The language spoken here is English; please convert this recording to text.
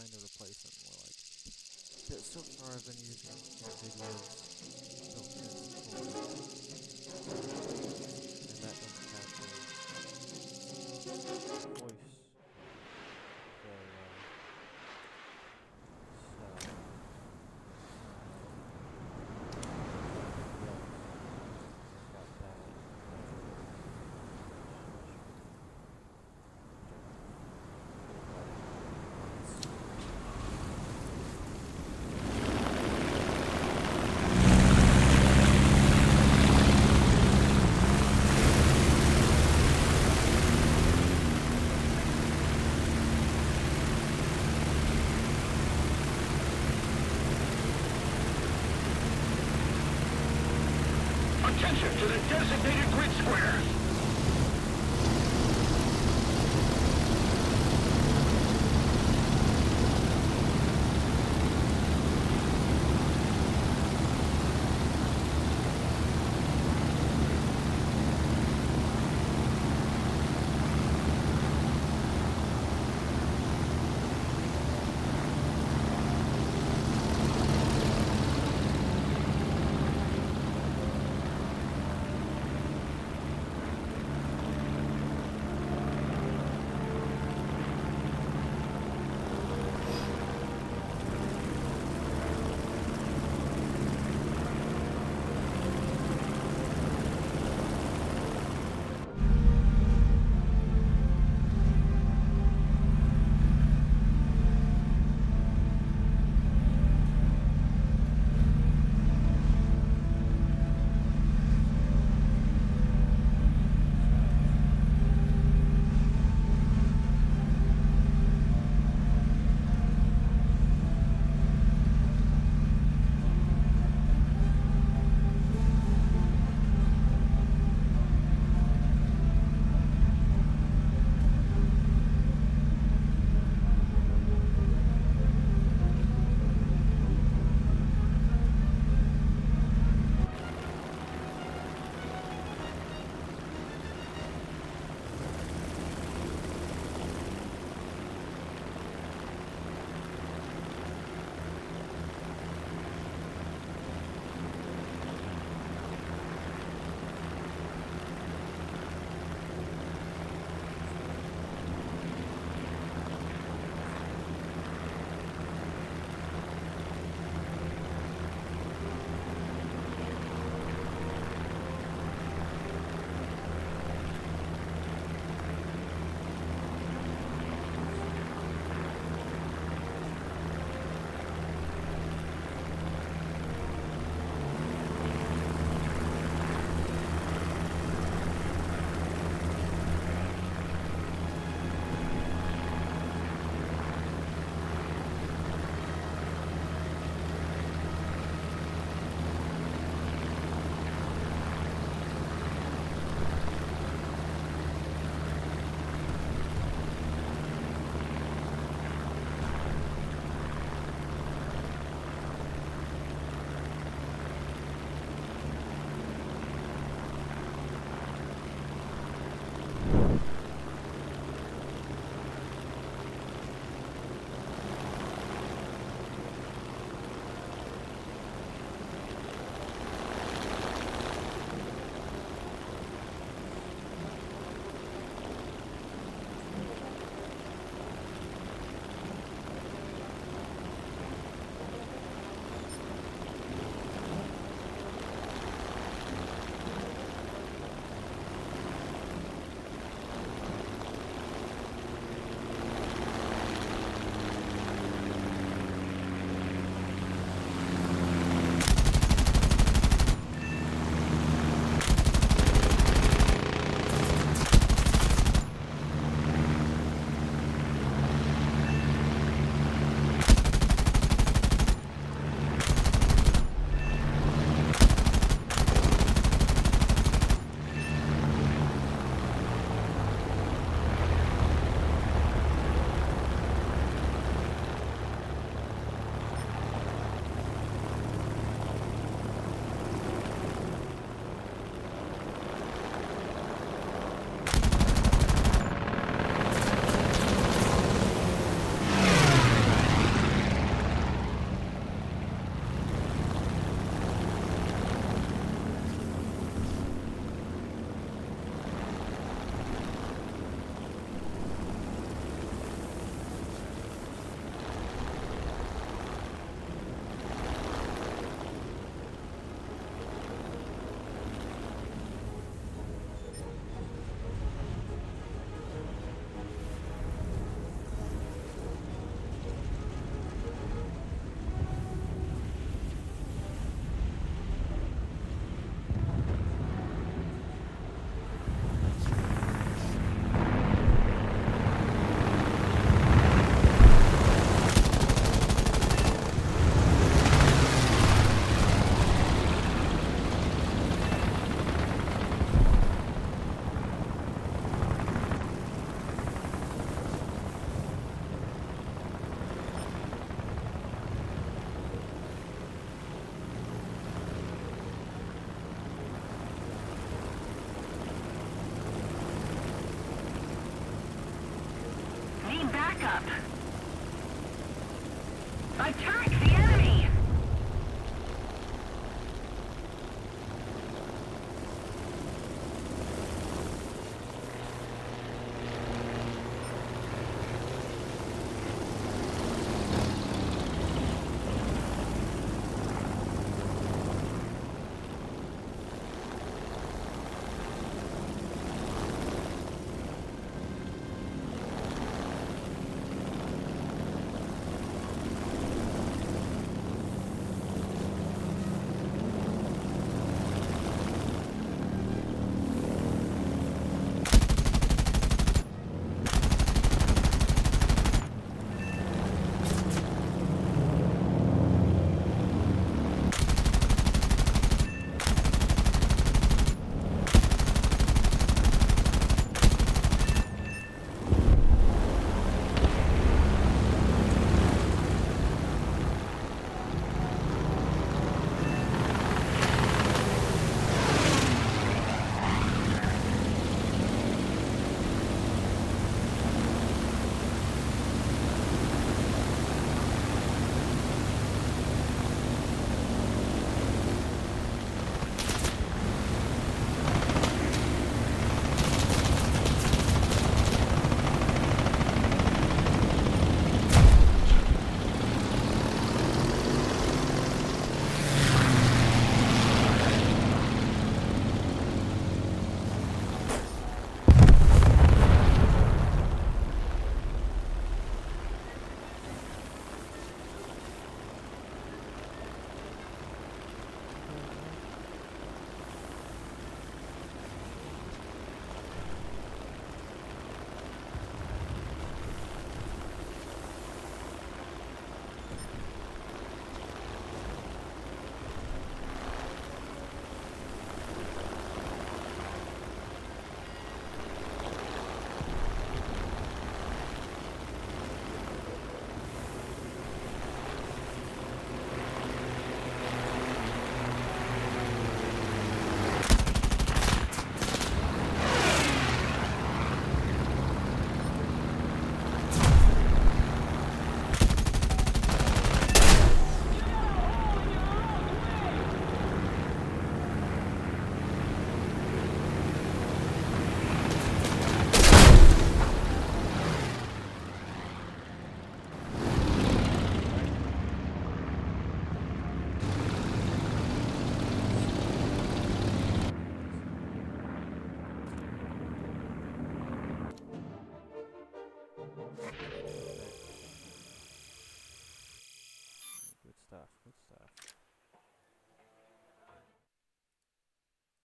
find a replacement like. So far I've been using NVIDIA's built-in Attention to the designated grid square.